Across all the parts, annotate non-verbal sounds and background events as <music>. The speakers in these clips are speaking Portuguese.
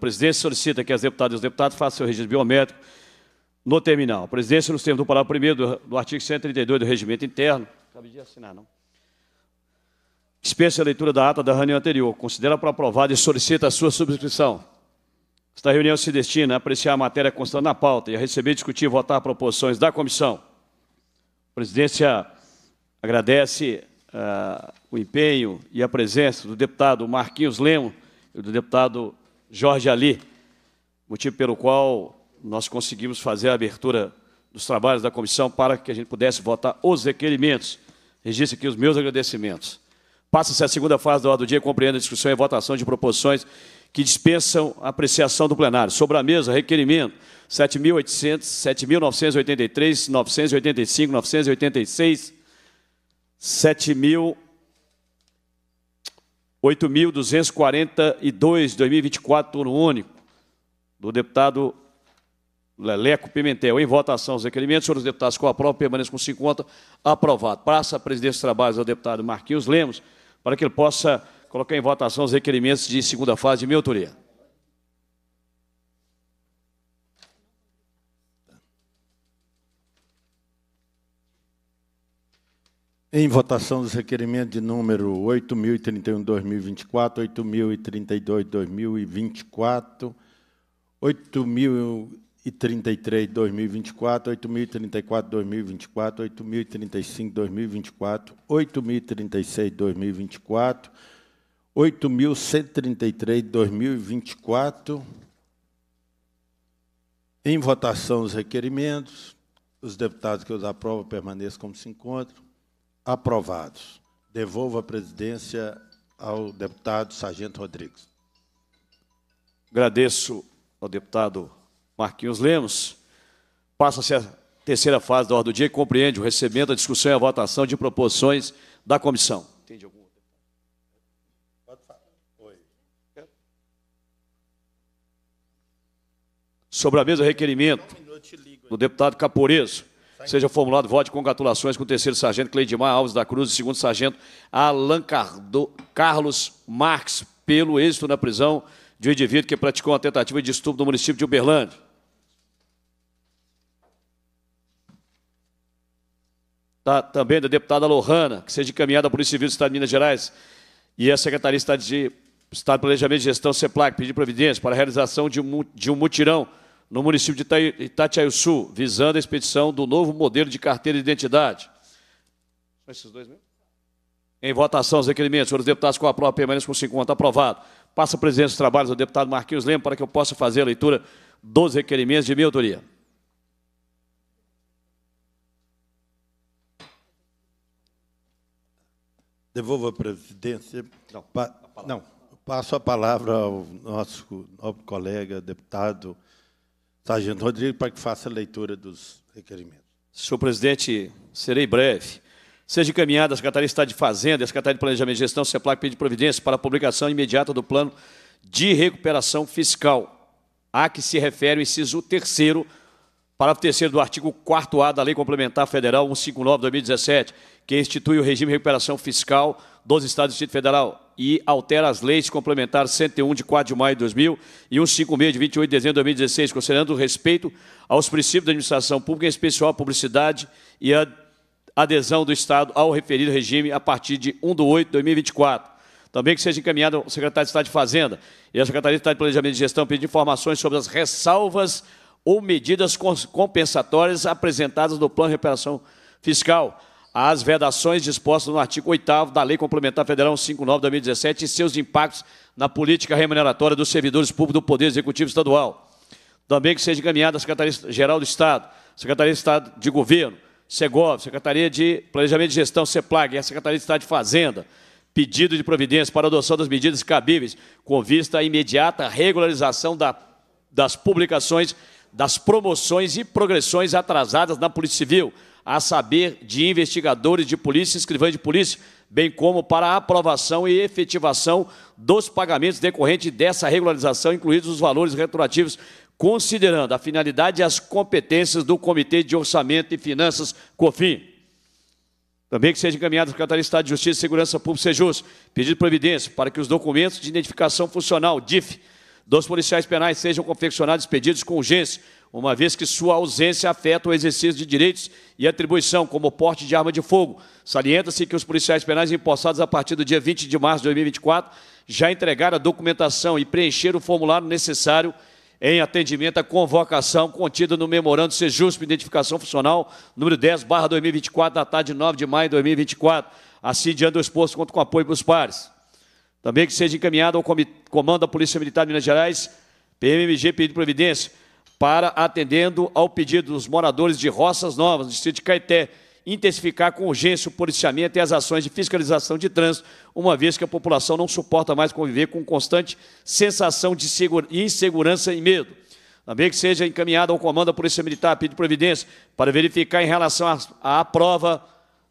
presidência solicita que as deputadas e os deputados façam seu registro biométrico no terminal. A presidência, nos termos do parágrafo 1 do, do artigo 132 do regimento interno, cabe de assinar, não? Dispensa a leitura da ata da reunião anterior, considera para aprovada e solicita a sua subscrição. Esta reunião se destina a apreciar a matéria constante na pauta e a receber, discutir e votar proposições da comissão. A presidência agradece uh, o empenho e a presença do deputado Marquinhos Lemos e do deputado Jorge Ali, motivo pelo qual nós conseguimos fazer a abertura dos trabalhos da comissão para que a gente pudesse votar os requerimentos. Registro aqui os meus agradecimentos. Passa-se a segunda fase da ordem do dia, compreende a discussão e votação de proposições que dispensam a apreciação do plenário. Sobre a mesa, requerimento 7.800, 7.983, 985, 986, 7.000, 8.242, 2024, turno único, do deputado Leleco Pimentel. Em votação, os requerimentos, senhores deputados, com a prova, permaneçam com 50, aprovado. Passa a presidência dos trabalhos ao deputado Marquinhos Lemos, para que ele possa colocar em votação os requerimentos de segunda fase de minha autoria. Em votação dos requerimentos de número 8.031-2024, 8.032-2024, 8.033-2024, 8.034-2024, 8.035-2024, 8.036-2024, 8.133 de 2024. Em votação os requerimentos, os deputados que os aprovam permaneçam como se encontram. Aprovados. Devolvo a presidência ao deputado Sargento Rodrigues. Agradeço ao deputado Marquinhos Lemos. Passa-se a terceira fase da ordem do dia e compreende o recebimento, a discussão e a votação de proposições da comissão. Entende algum? Sobre a mesa, requerimento do deputado Caporeso. Seja formulado voto de congratulações com o terceiro sargento Cleidimar Alves da Cruz e segundo sargento Alan Cardo, Carlos Marques pelo êxito na prisão de um indivíduo que praticou uma tentativa de estupro no município de Uberlândia. Tá, também da deputada Lohana, que seja encaminhada à Polícia Civil do Estado de Minas Gerais e a Secretaria de Estado de, Estado de Planejamento e Gestão, CEPLAC, pedir providência para a realização de um, de um mutirão no município de Itatiaiuçu, visando a expedição do novo modelo de carteira de identidade. São esses dois mesmo? Em votação, os requerimentos. Senhores deputados, com a prova permanece com 50. Aprovado. Passa a presidência dos trabalhos ao deputado Marquinhos Lemos para que eu possa fazer a leitura dos requerimentos de minha autoria. Devolvo a presidência. Não, pa... não, passo a palavra ao nosso nobre colega deputado Sargento Rodrigues, para que faça a leitura dos requerimentos. Senhor presidente, serei breve. Seja encaminhada a Secretaria de Estado de Fazenda a Secretaria de Planejamento e Gestão, CEPLAC, pedir providência para a publicação imediata do plano de recuperação fiscal, a que se refere o inciso terceiro, parágrafo terceiro do artigo 4A da Lei Complementar Federal 159-2017, que institui o regime de recuperação fiscal dos Estados do Distrito Federal e altera as leis complementares 101 de 4 de maio de 2000 e 156 de 28 de dezembro de 2016, considerando o respeito aos princípios da administração pública, em especial a publicidade e a adesão do Estado ao referido regime a partir de 1 de 8 de 2024. Também que seja encaminhado ao secretário de Estado de Fazenda e à Secretaria de Estado de Planejamento e Gestão pedir informações sobre as ressalvas ou medidas compensatórias apresentadas no Plano de Recuperação Fiscal, às vedações dispostas no artigo 8 da Lei Complementar Federal 59/2017 e seus impactos na política remuneratória dos servidores públicos do Poder Executivo Estadual. Também que seja encaminhada à Secretaria-Geral do Estado, Secretaria de Estado de Governo, SEGOV, Secretaria de Planejamento e Gestão, CEPLAG e a Secretaria de Estado de Fazenda, pedido de providência para adoção das medidas cabíveis com vista à imediata regularização da, das publicações, das promoções e progressões atrasadas na Polícia Civil, a saber, de investigadores de polícia e escrivães de polícia, bem como para a aprovação e efetivação dos pagamentos decorrentes dessa regularização, incluídos os valores retroativos, considerando a finalidade e as competências do Comitê de Orçamento e Finanças, COFIN. Também que seja encaminhado ao Secretaria de Estado de Justiça e Segurança Pública, SEJUS, pedido de providência para que os documentos de identificação funcional, DIF, dos policiais penais sejam confeccionados pedidos com urgência, uma vez que sua ausência afeta o exercício de direitos e atribuição, como porte de arma de fogo. Salienta-se que os policiais penais empossados a partir do dia 20 de março de 2024 já entregaram a documentação e preencheram o formulário necessário em atendimento à convocação contida no memorando Sejusp Identificação Funcional, número 10, barra 2024, datado de 9 de maio de 2024, assim diante do exposto, conto com apoio dos pares. Também que seja encaminhado ao Comando da Polícia Militar de Minas Gerais, PMMG, pedido providência, para, atendendo ao pedido dos moradores de Roças Novas, no distrito de Caeté, intensificar com urgência o policiamento e as ações de fiscalização de trânsito, uma vez que a população não suporta mais conviver com constante sensação de insegurança e medo. Também que seja encaminhado ao comando da Polícia Militar, pedido providência, para verificar em relação à prova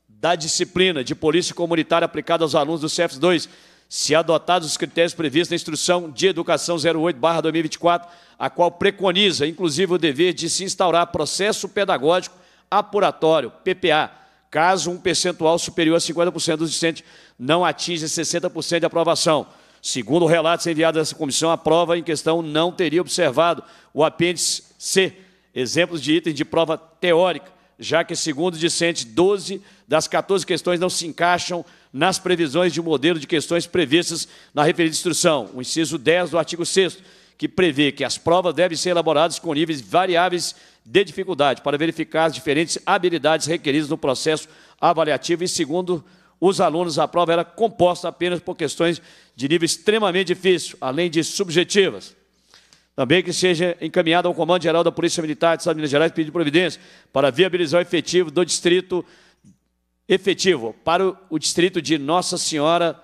da disciplina de polícia comunitária aplicada aos alunos do CEFS2, se adotados os critérios previstos na Instrução de Educação 08-2024, a qual preconiza, inclusive, o dever de se instaurar processo pedagógico apuratório, PPA, caso um percentual superior a 50% dos discentes não atinja 60% de aprovação. Segundo relatos enviados a essa comissão, a prova em questão não teria observado o apêndice C, exemplos de itens de prova teórica, já que, segundo o discente, 12 das 14 questões não se encaixam nas previsões de modelo de questões previstas na referida instrução. O inciso 10 do artigo 6 que prevê que as provas devem ser elaboradas com níveis variáveis de dificuldade para verificar as diferentes habilidades requeridas no processo avaliativo e, segundo os alunos, a prova era composta apenas por questões de nível extremamente difícil, além de subjetivas. Também que seja encaminhado ao Comando Geral da Polícia Militar de Estado de Minas Gerais pedido providência para viabilizar o efetivo do distrito efetivo para o distrito de Nossa Senhora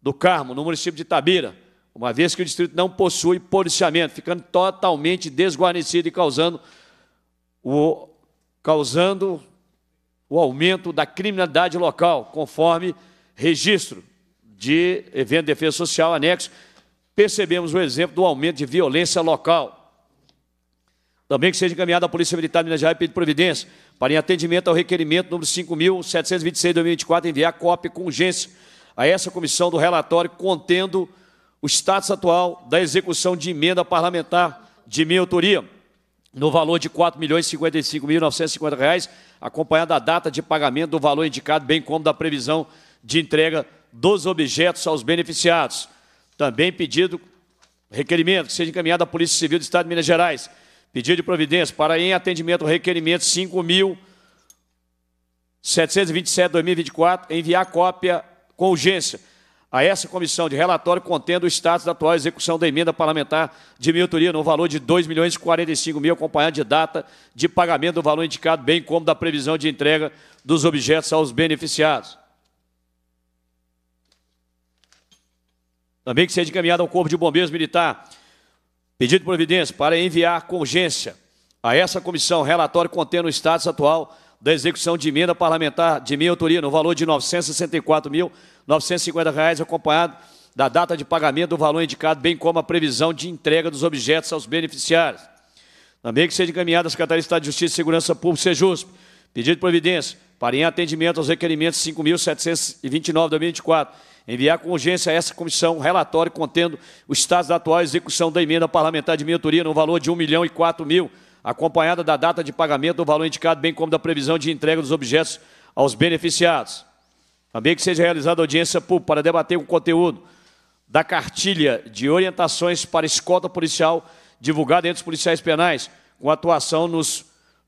do Carmo, no município de Tabira, uma vez que o distrito não possui policiamento, ficando totalmente desguarnecido e causando o, causando o aumento da criminalidade local, conforme registro de evento de defesa social anexo, percebemos o exemplo do aumento de violência local. Também que seja encaminhada à Polícia Militar de Minas Gerais pedir providência para em atendimento ao requerimento número 5.726 de 2024 enviar cópia com urgência a essa comissão do relatório contendo o status atual da execução de emenda parlamentar de minha autoria no valor de R$ 4.055.950, acompanhada da data de pagamento do valor indicado, bem como da previsão de entrega dos objetos aos beneficiados. Também pedido requerimento que seja encaminhado à Polícia Civil do Estado de Minas Gerais Pedido de providência para em atendimento ao requerimento 5.727-2024, enviar cópia com urgência a essa comissão de relatório contendo o status da atual execução da emenda parlamentar de minha autoria no valor de R$ 2 milhões e 45 mil, acompanhado de data de pagamento do valor indicado, bem como da previsão de entrega dos objetos aos beneficiados. Também que seja encaminhado ao Corpo de Bombeiros Militar Pedido de providência para enviar com urgência a essa comissão. Relatório contendo o status atual da execução de emenda parlamentar de minha autoria no valor de R$ 964.950, acompanhado da data de pagamento do valor indicado, bem como a previsão de entrega dos objetos aos beneficiários. Também que seja encaminhada a Secretaria de Estado de Justiça e Segurança Pública, SEJUSP, pedido de providência para em atendimento aos requerimentos 5.729 de 2024, enviar com urgência a essa comissão um relatório contendo o estado da atual execução da emenda parlamentar de minha autoria no valor de R$ 1 milhão e 4 mil, acompanhada da data de pagamento do valor indicado, bem como da previsão de entrega dos objetos aos beneficiados. Também que seja realizada audiência pública para debater o conteúdo da cartilha de orientações para escolta policial divulgada entre os policiais penais, com atuação nos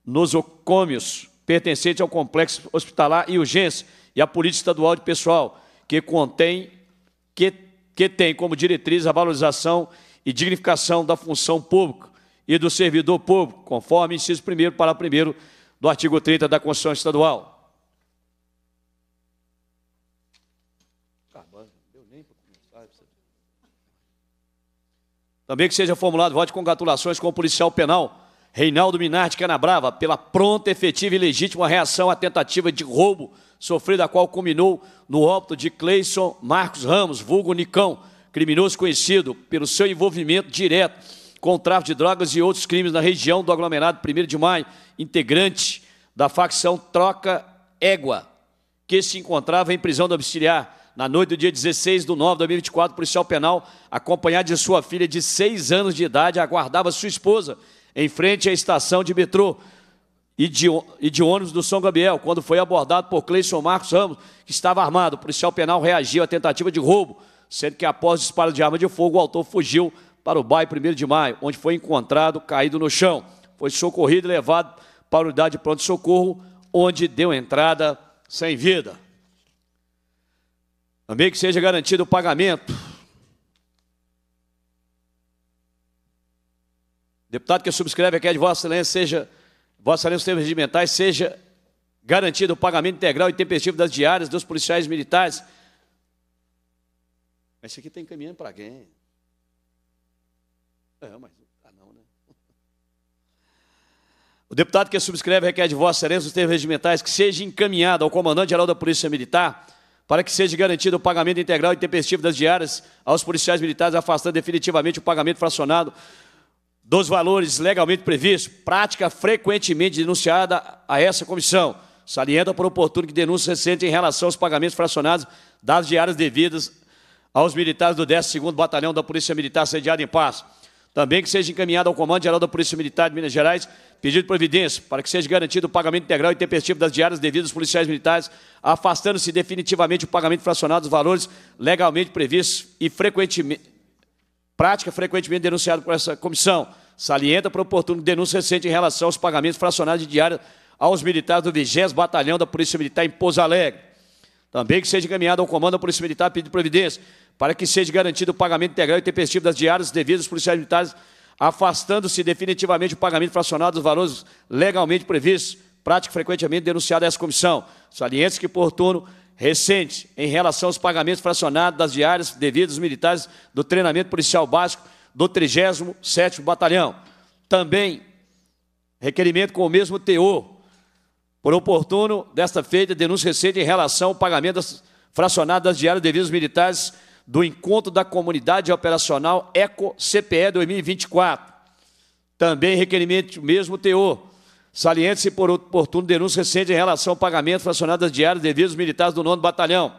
nosocômios pertencentes ao complexo hospitalar e urgência e a política estadual de pessoal, que contém, que, que tem como diretriz a valorização e dignificação da função pública e do servidor público, conforme inciso 1 para 1 do artigo 30 da Constituição Estadual. Também que seja formulado voto de congratulações com o policial penal Reinaldo Minardi Canabrava pela pronta, efetiva e legítima reação à tentativa de roubo sofrida, a qual culminou no óbito de Cleison Marcos Ramos, vulgo Nicão, criminoso conhecido pelo seu envolvimento direto com o tráfico de drogas e outros crimes na região do aglomerado 1 de maio, integrante da facção Troca Égua, que se encontrava em prisão domiciliar Na noite do dia 16 de 9 de 2024, o policial penal, acompanhado de sua filha de 6 anos de idade, aguardava sua esposa em frente à estação de metrô e de, e de ônibus do São Gabriel, quando foi abordado por Cleison Marcos Ramos, que estava armado. O policial penal reagiu à tentativa de roubo, sendo que após o disparo de arma de fogo, o autor fugiu para o bairro 1 de Maio, onde foi encontrado caído no chão. Foi socorrido e levado para a unidade de pronto-socorro, onde deu entrada sem vida. Também que seja garantido o pagamento. Deputado que subscreve aqui de Vossa Excelência, seja, Vossa Excelência, os termos regimentais, seja garantido o pagamento integral e tempestivo das diárias dos policiais militares. Esse aqui tem caminhando para quem? É, mas ah, não, né? <laughs> O deputado que subscreve requer de Vossa Excelência os termos regimentais que seja encaminhado ao comandante-geral da Polícia Militar para que seja garantido o pagamento integral e tempestivo das diárias aos policiais militares, afastando definitivamente o pagamento fracionado dos valores legalmente previstos, prática frequentemente denunciada a essa comissão. Salienta por oportuno que denúncia recente em relação aos pagamentos fracionados das diárias devidas aos militares do 12º Batalhão da Polícia Militar sediado em Paz. Também que seja encaminhado ao Comando Geral da Polícia Militar de Minas Gerais pedido de providência para que seja garantido o pagamento integral e tempestivo das diárias devidas aos policiais militares, afastando-se definitivamente o pagamento fracionado dos valores legalmente previstos e frequentemente, prática frequentemente denunciada por essa comissão. Salienta para oportuno denúncia recente em relação aos pagamentos fracionados de diária aos militares do 20 Batalhão da Polícia Militar em Pouso Alegre. Também que seja encaminhado ao Comando da Polícia Militar pedido providência para que seja garantido o pagamento integral e tempestivo das diárias devidas aos policiais militares, afastando-se definitivamente o pagamento fracionado dos valores legalmente previstos, prática frequentemente denunciada a essa comissão. Salientes que, por turno recente, em relação aos pagamentos fracionados das diárias devidas aos militares do treinamento policial básico do 37º Batalhão. Também, requerimento com o mesmo teor, por oportuno, desta feita, denúncia recente em relação ao pagamento fracionado das diárias devidas aos militares do Encontro da Comunidade Operacional ECO-CPE 2024. Também requerimento mesmo teor. Saliente-se por oportuno denúncia recente em relação ao pagamento fracionado das diárias devidas aos militares do 9 Batalhão.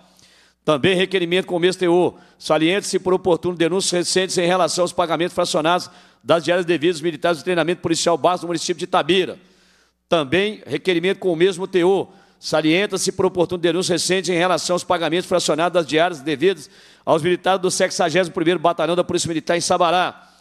Também requerimento com o mesmo teor. Saliente-se por oportuno denúncias recentes em relação aos pagamentos fracionados das diárias devidas aos militares do treinamento policial básico do município de Itabira. Também requerimento com o mesmo teor. Salienta-se por oportuno denúncia recente em relação aos pagamentos fracionados das diárias devidas aos militares do 61º Batalhão da Polícia Militar em Sabará.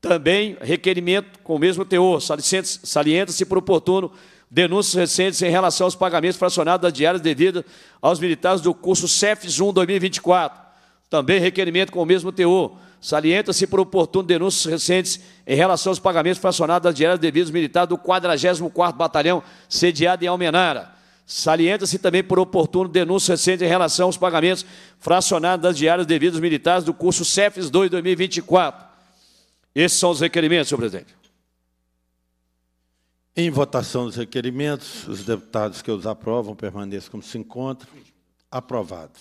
Também requerimento com o mesmo teor, salienta-se por oportuno denúncias recentes em relação aos pagamentos fracionados das diárias devidas aos militares do curso CEFES 1 2024. Também requerimento com o mesmo teor, salienta-se por oportuno denúncias recentes em relação aos pagamentos fracionados das diárias devidas aos militares do 44º Batalhão sediado em Almenara. Salienta-se também por oportuno denúncia recente em relação aos pagamentos fracionados das diárias devidas aos militares do curso CEFES 2 2024. Esses são os requerimentos, senhor presidente. Em votação dos requerimentos, os deputados que os aprovam permaneçam como se encontram. Aprovado.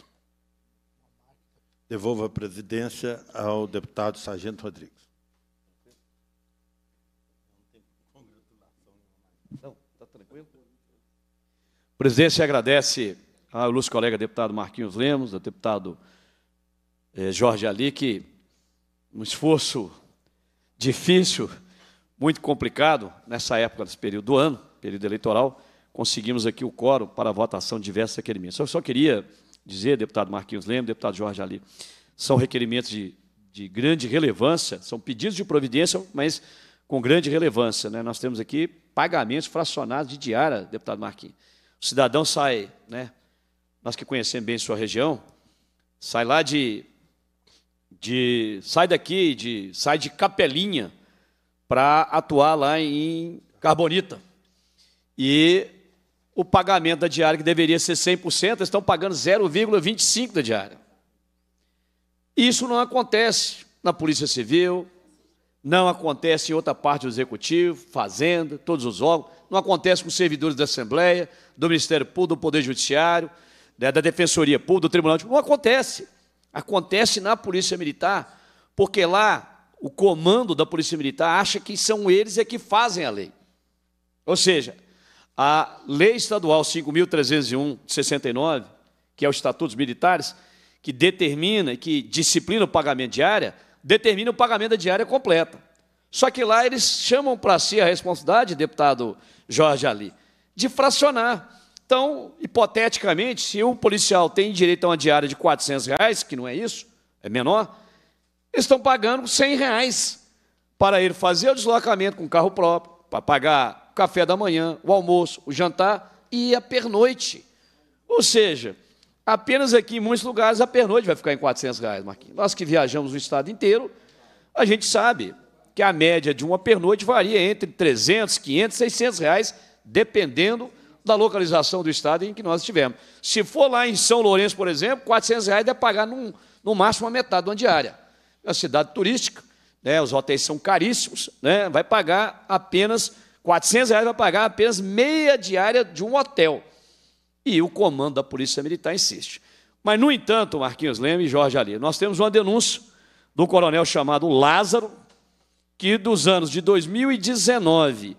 Devolvo a presidência ao deputado Sargento Rodrigues. A presidência agradece ao ilustre colega deputado Marquinhos Lemos, ao deputado eh, Jorge Ali, que um esforço difícil, muito complicado, nessa época desse período do ano, período eleitoral, conseguimos aqui o quórum para a votação de diversos requerimentos. Eu só queria dizer, deputado Marquinhos Lemos, deputado Jorge Ali, são requerimentos de, de grande relevância, são pedidos de providência, mas com grande relevância. Né? Nós temos aqui pagamentos fracionados de diária, deputado Marquinhos. O cidadão sai, né? Nós que conhecemos bem sua região, sai lá de, de sai daqui, de, sai de Capelinha para atuar lá em Carbonita. E o pagamento da diária, que deveria ser 100%, eles estão pagando 0,25% da diária. Isso não acontece na Polícia Civil, não acontece em outra parte do Executivo, Fazenda, todos os órgãos, não acontece com servidores da Assembleia, do Ministério Público, do Poder Judiciário, né, da Defensoria Pública, do Tribunal de Não acontece. Acontece na Polícia Militar, porque lá o comando da Polícia Militar acha que são eles é que fazem a lei. Ou seja, a Lei Estadual 5.301 de 69, que é o Estatuto dos Militares, que determina, que disciplina o pagamento diária, determina o pagamento da diária completa. Só que lá eles chamam para si a responsabilidade, deputado Jorge Ali, de fracionar. Então, hipoteticamente, se o policial tem direito a uma diária de 400 reais, que não é isso, é menor, eles estão pagando 100 reais para ele fazer o deslocamento com carro próprio, para pagar o café da manhã, o almoço, o jantar e a pernoite. Ou seja, apenas aqui em muitos lugares a pernoite vai ficar em 400 reais, Marquinhos. Nós que viajamos o estado inteiro, a gente sabe que a média de uma pernoite varia entre 300, 500, 600 reais, dependendo da localização do estado em que nós estivemos. Se for lá em São Lourenço, por exemplo, 400 reais deve pagar num, no máximo a metade de uma diária. É uma cidade turística, né, os hotéis são caríssimos, né, vai pagar apenas 400 reais, vai pagar apenas meia diária de um hotel. E o comando da Polícia Militar insiste. Mas, no entanto, Marquinhos Leme e Jorge Ali, nós temos uma denúncia do coronel chamado Lázaro, que dos anos de 2019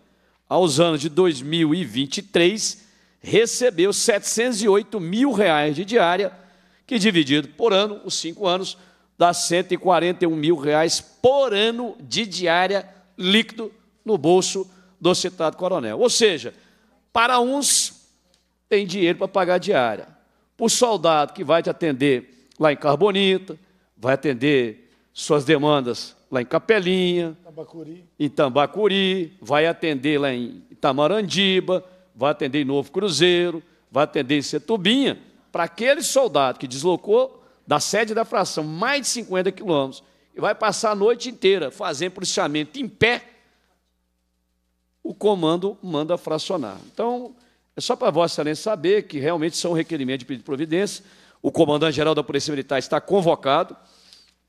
aos anos de 2023, recebeu 708 mil reais de diária, que dividido por ano, os cinco anos, dá 141 mil reais por ano de diária líquido no bolso do citado coronel. Ou seja, para uns tem dinheiro para pagar diária. Para o soldado que vai te atender lá em Carbonita, vai atender suas demandas lá em Capelinha, Tambacuri. em Tambacuri, vai atender lá em Itamarandiba, vai atender em Novo Cruzeiro, vai atender em Setubinha, para aquele soldado que deslocou da sede da fração mais de 50 quilômetros e vai passar a noite inteira fazendo policiamento em pé, o comando manda fracionar. Então, é só para Vossa Excelência saber que realmente são requerimentos de pedido de providência. O comandante-geral da Polícia Militar está convocado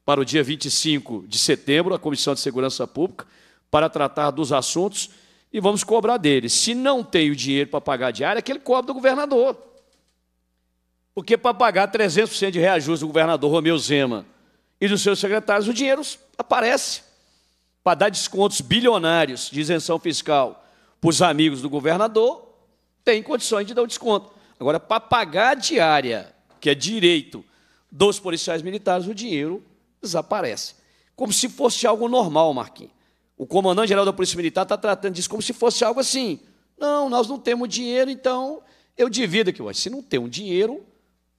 para o dia 25 de setembro, a Comissão de Segurança Pública, para tratar dos assuntos e vamos cobrar dele. Se não tem o dinheiro para pagar a diária, é que ele cobra do governador. Porque para pagar 300% de reajuste do governador Romeu Zema e dos seus secretários, o dinheiro aparece. Para dar descontos bilionários de isenção fiscal para os amigos do governador, tem condições de dar o desconto. Agora, para pagar a diária, que é direito dos policiais militares, o dinheiro desaparece. Como se fosse algo normal, Marquinhos. O comandante-geral da Polícia Militar está tratando disso como se fosse algo assim. Não, nós não temos dinheiro, então eu divido aqui. Mas se não tem um dinheiro,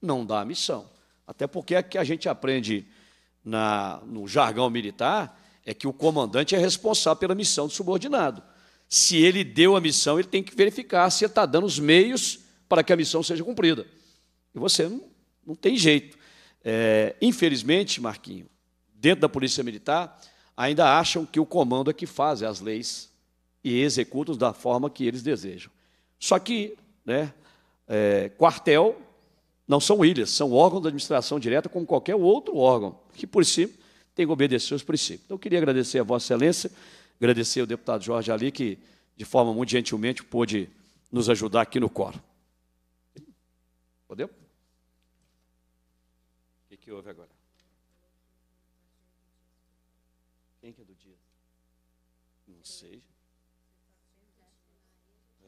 não dá a missão. Até porque é que a gente aprende na, no jargão militar é que o comandante é responsável pela missão do subordinado. Se ele deu a missão, ele tem que verificar se está dando os meios para que a missão seja cumprida. E você não, não tem jeito. É, infelizmente, Marquinho, dentro da Polícia Militar, ainda acham que o comando é que faz as leis e executa da forma que eles desejam. Só que, né, é, quartel não são ilhas, são órgãos da administração direta, como qualquer outro órgão, que por si tem que obedecer os princípios. Então, eu queria agradecer a Vossa Excelência, agradecer ao deputado Jorge Ali, que, de forma muito gentilmente, pôde nos ajudar aqui no coro. Podemos? O que, houve agora? Quem que é do dia? Não sei.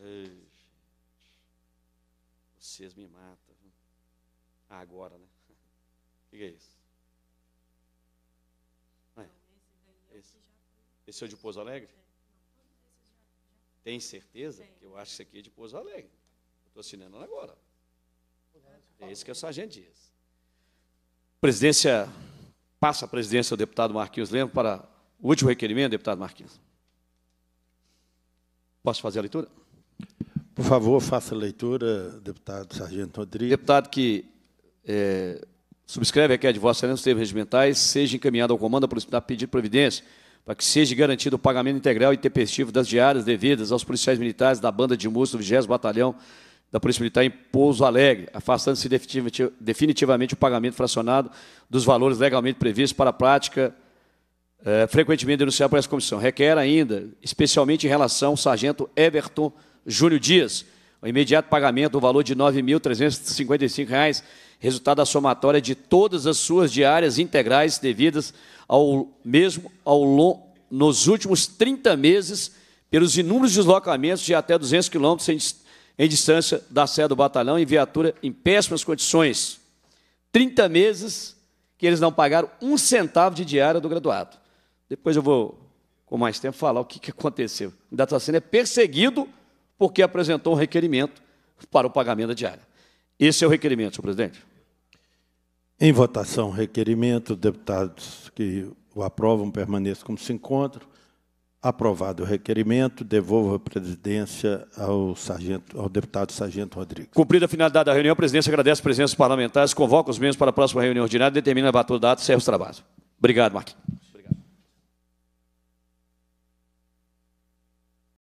Ei. Vocês me matam. Ah, agora, né? <laughs> O que é isso? É. Esse, esse é o de Pouso Alegre? Tem certeza? Que eu acho que esse aqui é de Pouso Alegre. Estou assinando agora. É esse que é o Sargento Dias. Presidência, passa a presidência ao deputado Marquinhos Lemos para o último requerimento, deputado Marquinhos. Posso fazer a leitura? Por favor, faça a leitura, deputado Sargento Rodrigues. Deputado que é, subscreve a de Vossa Excelência os termos regimentais, seja encaminhado ao comando da pedido de providência para que seja garantido o pagamento integral e tempestivo das diárias devidas aos policiais militares da banda de música do 20 Batalhão da Polícia Militar em Pouso Alegre, afastando-se definitivamente o pagamento fracionado dos valores legalmente previstos para a prática é, frequentemente denunciado por essa comissão. Requer ainda, especialmente em relação ao sargento Everton Júnior Dias, o imediato pagamento do valor de R$ 9.355, resultado da somatória de todas as suas diárias integrais devidas ao mesmo ao nos últimos 30 meses pelos inúmeros deslocamentos de até 200 quilômetros em, em distância da sede do batalhão em viatura em péssimas condições, 30 meses que eles não pagaram um centavo de diária do graduado. Depois eu vou, com mais tempo, falar o que, que aconteceu. O sendo é perseguido porque apresentou um requerimento para o pagamento da diária. Esse é o requerimento, senhor presidente. Em votação, requerimento, deputados que o aprovam permaneçam como se encontram. Aprovado o requerimento, devolvo a presidência ao, sargento, ao deputado Sargento Rodrigues. Cumprida a finalidade da reunião, a presidência agradece a presença dos parlamentares, convoca os membros para a próxima reunião ordinária, determina a batura da ata e serve os trabalhos. Obrigado, Marquinhos.